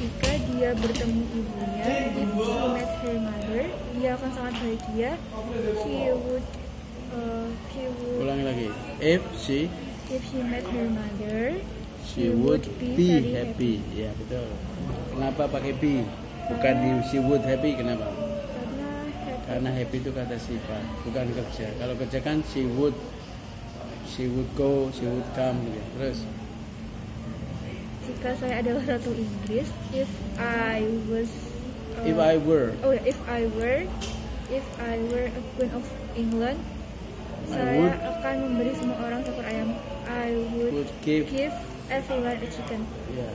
jika dia bertemu ibunya, if she met her mother, dia akan sangat bahagia. She would, uh, she would, Ulangi lagi. If she if she met her mother, she would be happy. Ya betul. Kenapa pakai be? Bukan you- she would happy. Kenapa? Karena happy. Karena happy itu kata sifat, bukan kerja. Kalau kerja kan she would, she would go, she would come. Gitu. Terus jika saya adalah ratu Inggris, if I was, uh, if I were, oh if I were, if I were a queen of England, I saya would- akan memberi semua orang seekor ayam. I would, would give, give everyone a chicken. ya.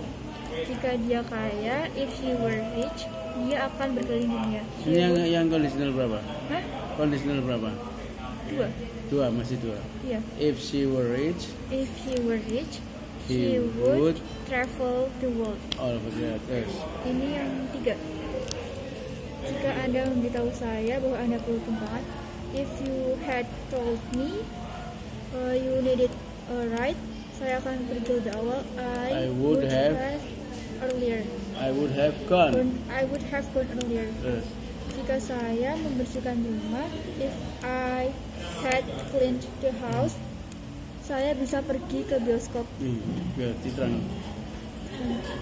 Jika dia kaya, if she were rich, dia akan berkeliling dunia. Ini yang yang conditional berapa? Hah? Conditional berapa? Dua. Dua masih dua. Iya. If she were rich, If she were rich, He would would- travel the world. all of that. Terus Ini yang tiga. Jika Anda memberitahu saya bahwa Anda perlu tempat, if you had told me uh, you needed a ride, saya akan pergi lebih awal. I, I would have- earlier. I would have gone. Gone, I would have gone earlier. Terus Jika saya membersihkan rumah, if I had cleaned the house, saya bisa pergi ke bioskop. nih biar diterang.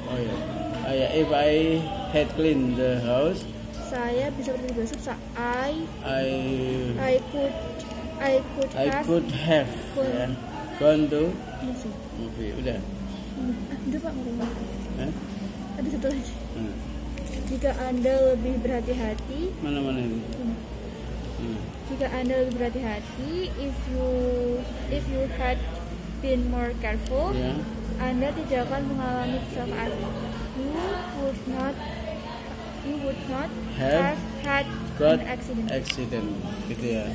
Oh ya, oh ya. If I had cleaned the house, Saya bisa pergi ke bioskop. Sa I, I I could, I could I have. could have Gone. ya, gone to sih. movie. Udah. Hmm, Ada pak. Hah? Ada satu lagi. Hmm. Jika anda lebih berhati-hati, Mana mana ini? hmm, Hmm. jika anda lebih berhati-hati, if you, if you had been more careful, Ya. anda tidak akan mengalami kecelakaan. You would not, you would not Have have had Got an accident. accident gitu ya.